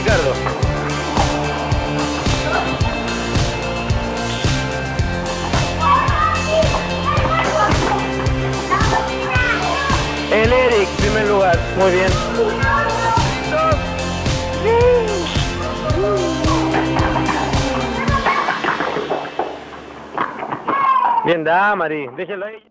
Ricardo. El Eric, primer lugar, muy bien. Bien, da, Mari, déjelo ahí.